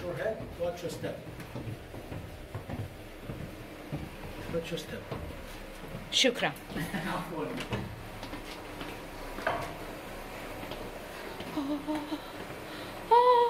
Watch your head, watch your step. Watch your step. Shukra. oh, oh.